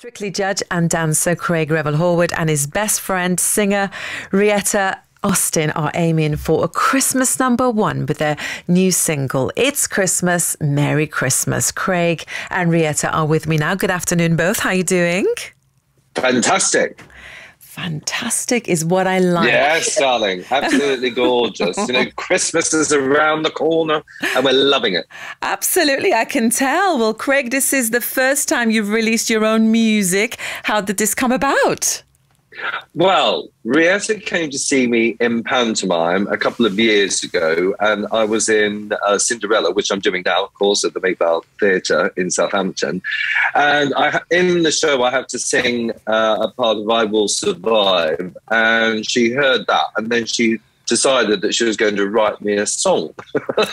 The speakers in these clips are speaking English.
Strictly judge and dancer Craig Revel Horwood and his best friend, singer Rietta Austin are aiming for a Christmas number one with their new single, It's Christmas, Merry Christmas. Craig and Rietta are with me now. Good afternoon, both. How are you doing? Fantastic. Fantastic is what I like. Yes, darling. Absolutely gorgeous. you know, Christmas is around the corner and we're loving it. Absolutely. I can tell. Well, Craig, this is the first time you've released your own music. How did this come about? Well, Rietta came to see me in pantomime a couple of years ago, and I was in uh, Cinderella, which I'm doing now, of course, at the Mayflower Theatre in Southampton. And I, in the show, I have to sing uh, a part of "I Will Survive," and she heard that, and then she decided that she was going to write me a song.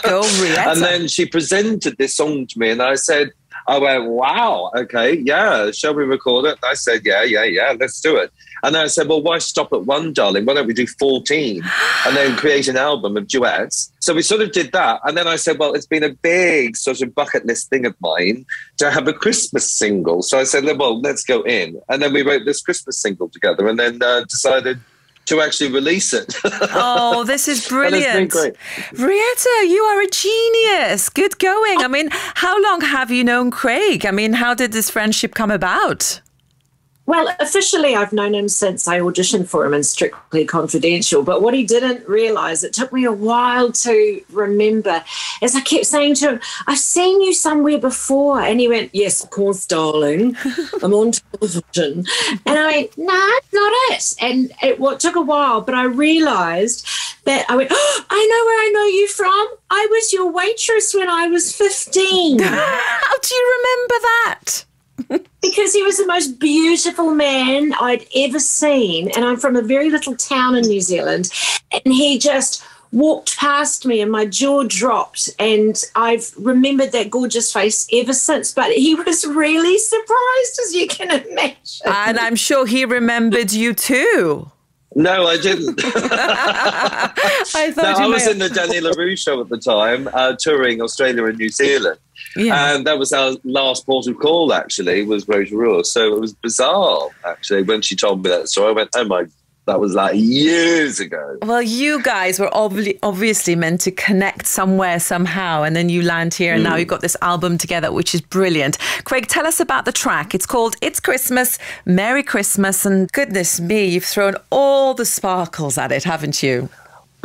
Oh, and then she presented this song to me, and I said. I went, wow, okay, yeah, shall we record it? I said, yeah, yeah, yeah, let's do it. And then I said, well, why stop at one, darling? Why don't we do 14 and then create an album of duets? So we sort of did that. And then I said, well, it's been a big sort of bucket list thing of mine to have a Christmas single. So I said, well, let's go in. And then we wrote this Christmas single together and then uh, decided to actually release it. Oh, this is And it's been brilliant. great. Rietta, you are a genius. Good going. I mean, how long have you known Craig? I mean, how did this friendship come about? Well, officially, I've known him since I auditioned for him in Strictly Confidential. But what he didn't realize, it took me a while to remember, is I kept saying to him, I've seen you somewhere before. And he went, Yes, of course, darling. I'm on television. And I went, No, it's not it. And it what took a while, but I realized that I went, oh, I know where I know you from. I was your waitress when I was 15. How do you remember that? Because he was the most beautiful man I'd ever seen. And I'm from a very little town in New Zealand. And he just walked past me and my jaw dropped. And I've remembered that gorgeous face ever since. But he was really surprised, as you can imagine. And I'm sure he remembered you too. No, I didn't. I thought No, you I was in the Danny La Rue show at the time, uh, touring Australia and New Zealand. Yeah. And that was our last port of call, actually, was Rotorua. So it was bizarre, actually, when she told me that story. I went, oh my, that was like years ago. Well, you guys were obvi- obviously meant to connect somewhere, somehow, and then you land here, and now mm. you've got this album together, which is brilliant. Craig, tell us about the track. It's called It's Christmas, Merry Christmas, and goodness me, you've thrown all the sparkles at it, haven't you?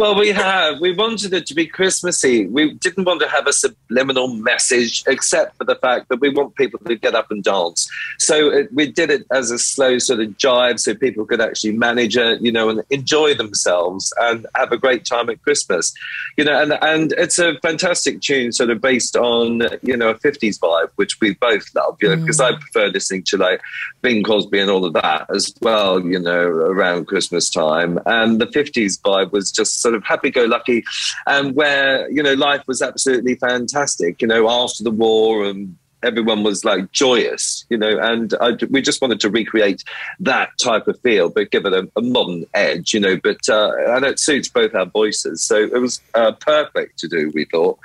Well, we have. We wanted it to be Christmassy. We didn't want to have a subliminal message, except for the fact that we want people to get up and dance. So it, we did it as a slow sort of jive, so people could actually manage it, you know, and enjoy themselves and have a great time at Christmas, you know. And and it's a fantastic tune, sort of based on you know a '50s vibe, which we both love, you know, mm. because I prefer listening to like Bing Crosby and all of that as well, you know, around Christmas time. And the '50s vibe was just sort of happy-go-lucky, and where you know life was absolutely fantastic. You know, after the war and everyone was like joyous, you know, and I, we just wanted to recreate that type of feel, but give it a, a modern edge, you know. But uh, and it suits both our voices, so it was uh, perfect to do. We thought.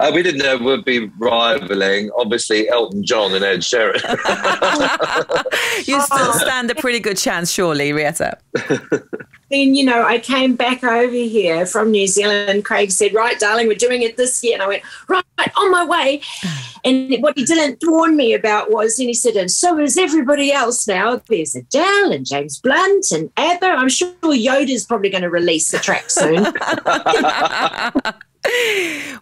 Uh, we didn't know we'd be rivaling, obviously, Elton John and Ed Sheeran. You still stand a pretty good chance, surely, Rietta. then, you know, I came back over here from New Zealand. Craig said, Right, darling, we're doing it this year. And I went, Right, on my way. And what he didn't warn me about was, and he said, And so is everybody else now. There's Adele and James Blunt and ABBA. I'm sure Yoda's probably going to release the track soon.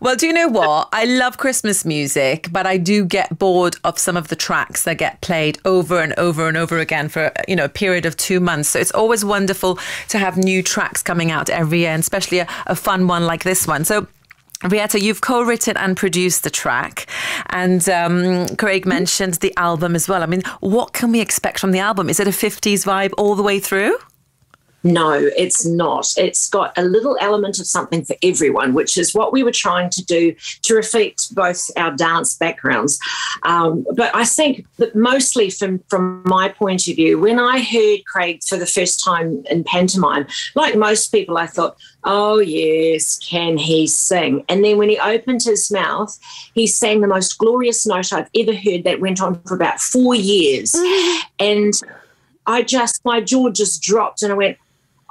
Well, do you know what? I love Christmas music, but I do get bored of some of the tracks that get played over and over and over again for you know a period of two months. So it's always wonderful to have new tracks coming out every year, and especially a, a fun one like this one. So. Rietta, you've co-written and produced the track, and um, Craig mentioned the album as well. I mean, what can we expect from the album? Is it a '50s vibe all the way through? No, it's not. It's got a little element of something for everyone, which is what we were trying to do to reflect both our dance backgrounds. Um, but I think that mostly from, from my point of view, when I heard Craig for the first time in pantomime, like most people, I thought, oh, yes, can he sing? And then when he opened his mouth, he sang the most glorious note I've ever heard that went on for about four years. and I just, my jaw just dropped and I went,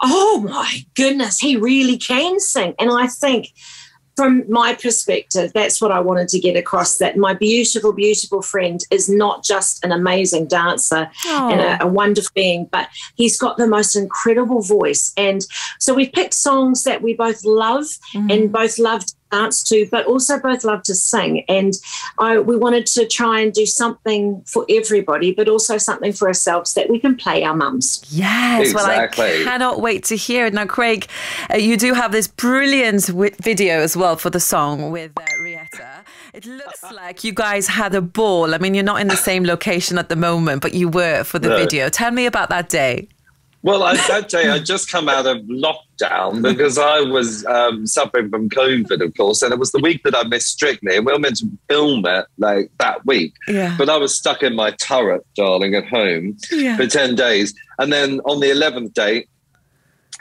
oh my goodness, he really can sing. And I think from my perspective, that's what I wanted to get across that my beautiful, beautiful friend is not just an amazing dancer and a, a, wonderful being, but he's got the most incredible voice. And so we've picked songs that we both love mm-hmm. and both loved dance to, but also both love to sing. And I, we wanted to try and do something for everybody, but also something for ourselves that we can play our mums. Yes, exactly. well, I cannot wait to hear it. Now, Craig, uh, you do have this brilliant w- video as well for the song with uh, Rietta. It looks like you guys had a ball. I mean, you're not in the same location at the moment, but you were for the no. video. Tell me about that day. Well, I, that day I just come out of lockdown because I was um, suffering from COVID, of course, and it was the week that I missed Strictly, and we were meant to film it like that week. Yeah. But I was stuck in my turret, darling, at home yeah. for ten days, and then on the eleventh day,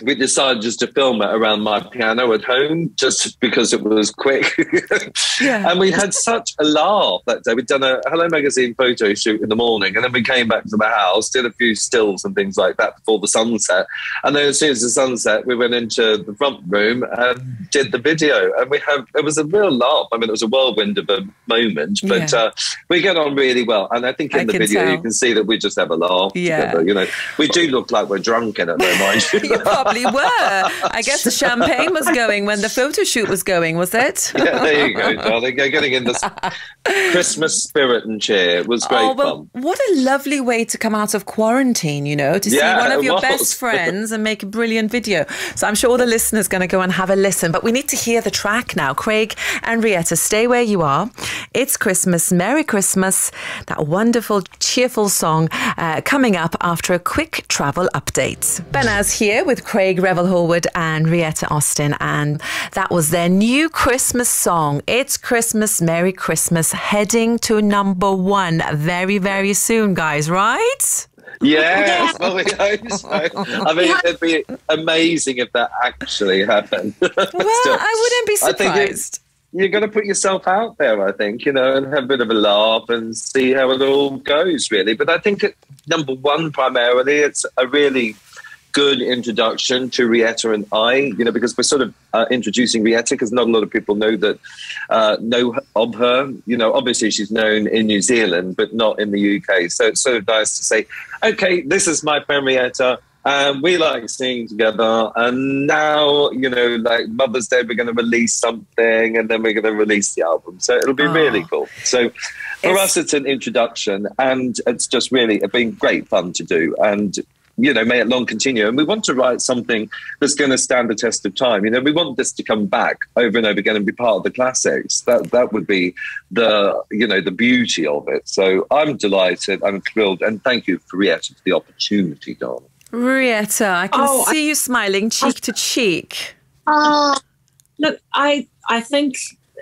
we decided just to film it around my piano at home just because it was quick. yeah. And we had such a laugh that day. We'd done a Hello Magazine photo shoot in the morning and then we came back to the house, did a few stills and things like that before the sunset. And then as soon as the sunset, we went into the front room and did the video. And we have, it was a real laugh. I mean, it was a whirlwind of a moment, but yeah. uh, we get on really well. And I think in I the video, tell. you can see that we just have a laugh yeah. together. You know, we do look like we're drunk in it, though, mind you. probably were. I guess the champagne was going when the photo shoot was going, was it? yeah, there you go, darling. You're getting in this Christmas spirit and cheer. It was great oh, well, fun. What a lovely way to come out of quarantine, you know, to yeah, see one of your was. best friends and make a brilliant video. So I'm sure the listeners going to go and have a listen. But we need to hear the track now. Craig and Rietta, stay where you are. It's Christmas. Merry Christmas. That wonderful, cheerful song uh, coming up after a quick travel update. Behnaz here with Craig Revel Horwood and Rietta Austin. And that was their new Christmas song. It's Christmas, Merry Christmas, heading to number one very, very soon, guys, right? Yes, well, we hope so. I mean, it'd be amazing if that actually happened. well, I wouldn't be surprised you're going to put yourself out there, I think, you know, and have a bit of a laugh and see how it all goes, really. But I think, number one, primarily, it's a really good introduction to Rietta and I, you know, because we're sort of uh, introducing Rietta because not a lot of people know that uh, know of her. You know, obviously she's known in New Zealand, but not in the UK. So it's sort of nice to say, okay, this is my friend Rietta. And we like singing together. And now, you know, like Mother's Day, we're going to release something and then we're going to release the album. So it'll be oh. really cool. So for it's, us, it's an introduction and it's just really been great fun to do. And you know, may it long continue. And we want to write something that's going to stand the test of time. You know, we want this to come back over and over again and be part of the classics. That that would be the you know the beauty of it. So I'm delighted. I'm thrilled, and thank you, Rietta, for the opportunity, darling. Rietta, I can oh, see I, you smiling cheek I, to cheek. Uh, look, I I think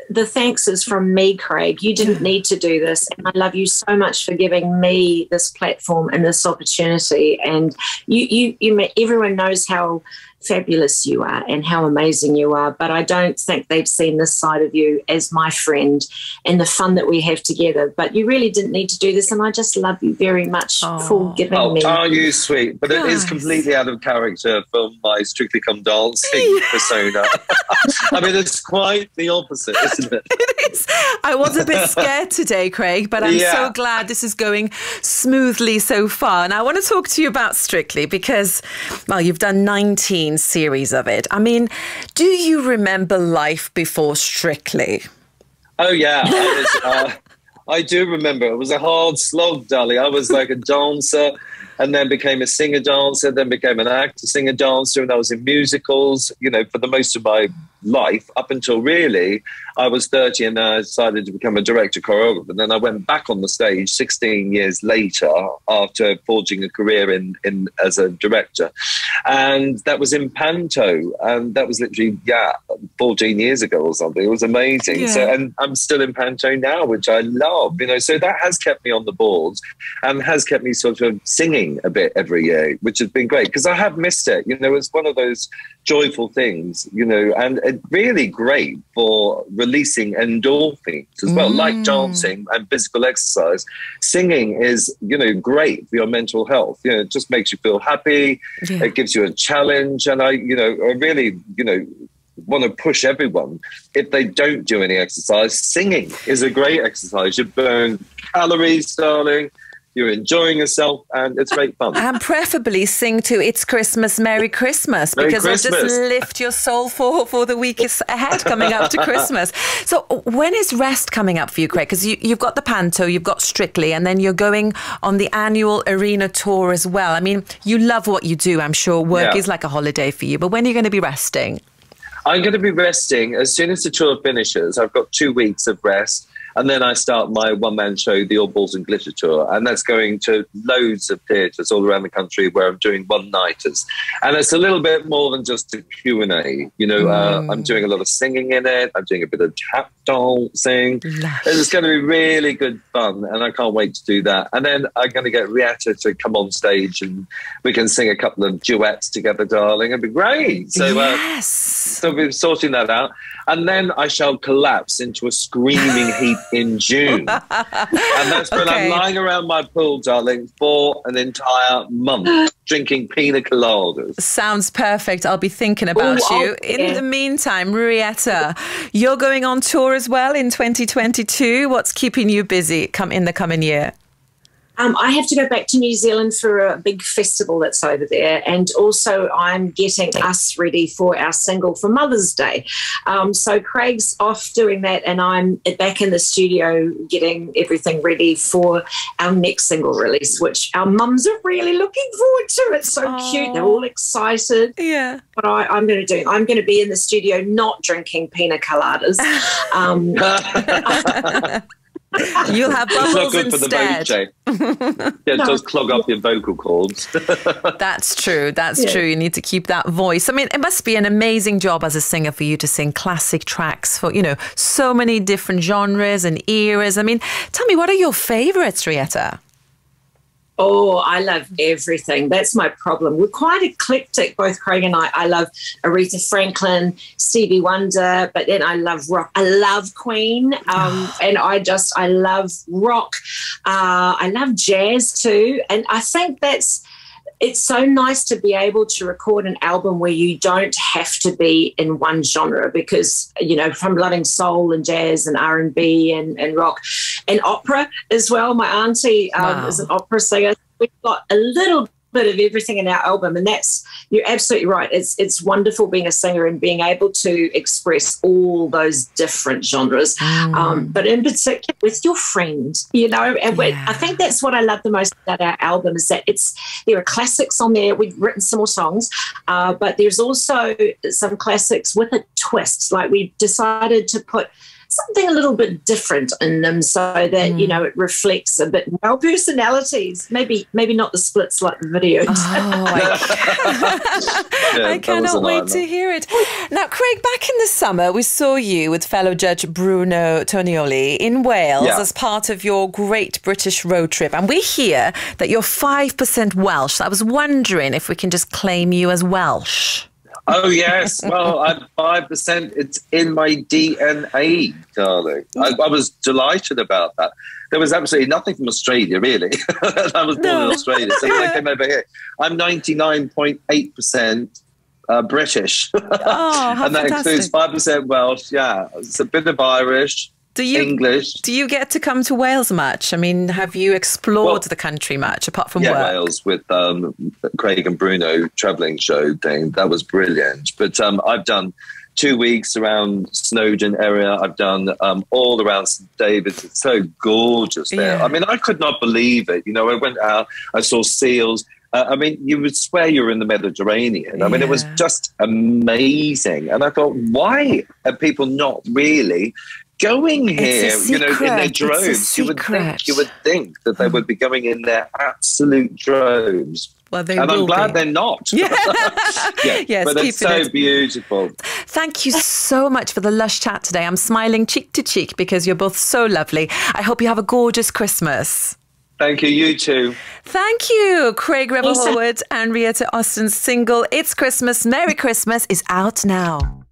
the thanks is from me, Craig. You didn't need to do this. And I love you so much for giving me this platform and this opportunity. And you, you, you, everyone knows how fabulous you are and how amazing you are. But I don't think they've seen this side of you as my friend and the fun that we have together. But you really didn't need to do this. And I just love you very much oh. for giving oh, me. Are you sweet? But it is completely out of character from my Strictly Come Dancing persona. I mean, it's quite the opposite, isn't it? it is. I was a bit scared today, Craig, but I'm yeah. so glad this is going smoothly so far. And I want to talk to you about Strictly because, well, you've done 19 series of it. I mean, do you remember life before Strictly? Oh yeah, I, was, uh, I do remember. It was a hard slog, Dolly. I was like a dancer, and then became a singer dancer, then became an actor, singer dancer, and I was in musicals. You know, for the most of my life up until really I was 30 and I decided to become a director choreographer. And then I went back on the stage 16 years later after forging a career in, in as a director. And that was in Panto. And that was literally, yeah, 14 years ago or something. It was amazing. Yeah. So, and I'm still in Panto now, which I love, you know, so that has kept me on the boards and has kept me sort of singing a bit every year, which has been great because I have missed it. You know, it's one of those joyful things, you know, and really great for releasing endorphins as well, mm. like dancing and physical exercise. Singing is, you know, great for your mental health. You know, it just makes you feel happy. Yeah. It gives you a challenge. And I, you know, I really, you know, want to push everyone if they don't do any exercise singing is a great exercise you burn calories darling you're enjoying yourself, and it's great fun. And preferably sing to "It's Christmas, Merry Christmas" Merry because Christmas. it'll just lift your soul for for the week ahead coming up to Christmas. So, when is rest coming up for you, Craig? Because you, you've got the Panto, you've got Strictly, and then you're going on the annual arena tour as well. I mean, you love what you do. I'm sure work yeah. is like a holiday for you. But when are you going to be resting? I'm going to be resting as soon as the tour finishes. I've got two weeks of rest and then I start my one man show, the All Balls and Glitter Tour. And that's going to loads of theatres all around the country where I'm doing one nighters. And it's a little bit more than just a Q&A. You know, uh, mm. uh, I'm doing a lot of singing in it. I'm doing a bit of tap dancing. Lush. It's going to be really good fun. And I can't wait to do that. And then I'm going to get Rietta to come on stage and we can sing a couple of duets together, darling. It'd be great. So, yes. Uh, so we're sorting that out. And then I shall collapse into a screaming heap in June. and that's when okay. I'm lying around my pool, darling, for an entire month drinking pina coladas. Sounds perfect. I'll be thinking about Ooh, you. In the meantime, Rietta, you're going on tour as well in 2022. What's keeping you busy come in the coming year? Um, I have to go back to New Zealand for a big festival that's over there, and also I'm getting us ready for our single for Mother's Day. Um, so Craig's off doing that, and I'm back in the studio getting everything ready for our next single release, which our mums are really looking forward to. It's so Aww. cute; they're all excited. Yeah. What I, am going to do, I'm going to be in the studio not drinking pina coladas. Um, You'll have bubbles instead. yeah, it no. does clog up your vocal cords. That's true. That's yeah. true. You need to keep that voice. I mean, it must be an amazing job as a singer for you to sing classic tracks for, you know, so many different genres and eras. I mean, tell me, what are your favorites, Rietta? Oh, I love everything. That's my problem. We're quite eclectic, both Craig and I. I love Aretha Franklin, Stevie Wonder, but then I love rock. I love Queen, um, and I just I love rock. Uh, I love jazz too, and I think that's it's so nice to be able to record an album where you don't have to be in one genre because you know from loving soul and jazz and r&b and, and rock and opera as well my auntie um, wow. is an opera singer we've got a little bit of everything in our album. And that's you're absolutely right. It's it's wonderful being a singer and being able to express all those different genres. Mm. um, but in particular with your friend you know and yeah. i think that's what i love the most about our album is that it's there are classics on there. We've written some more songs uh, but there's also some classics with a twist. Like we decided to put something a little bit different in them so that mm. you know it reflects a bit our personalities. Maybe maybe not the splits like the videos oh, I, yeah, I cannot wait to hear it. Now craig back in the summer we saw you with fellow judge bruno tonioli in wales yeah. as part of your great british road trip. And we hear that you're 5% welsh. I was wondering if we can just claim you as welsh Oh yes, well, I'm five percent. It's in my DNA, darling. I, I, was delighted about that. There was absolutely nothing from Australia, really. I was born no. in Australia, so when I came over here, I'm ninety nine point eight percent uh, British, oh, and that fantastic. includes five percent Welsh. Yeah, it's a bit of Irish, do you, English. Do you get to come to Wales much? I mean, have you explored well, the country much apart from yeah, work? Wales with um, Craig and Bruno traveling show thing. That was brilliant. But um, I've done two weeks around Snowdon area. I've done um, all around St David's. It's so gorgeous there. Yeah. I mean, I could not believe it. You know, I went out, I saw seals, Uh, I mean, you would swear you're in the Mediterranean. I mean, it was just amazing. And I thought, why are people not really going here? You know, in their secret. It's a droves. You would think you would think that they would be going in their absolute droves. Well, they and I'm glad be. they're not. Yeah. Yeah, yes, but it's keeping so it. beautiful. Thank you so much for the lush chat today. I'm smiling cheek to cheek because you're both so lovely. I hope you have a gorgeous Christmas. Thank you. You too. Thank you, Craig Revel Lisa. Horwood and Rietta Austin's single It's Christmas, Merry Christmas is out now.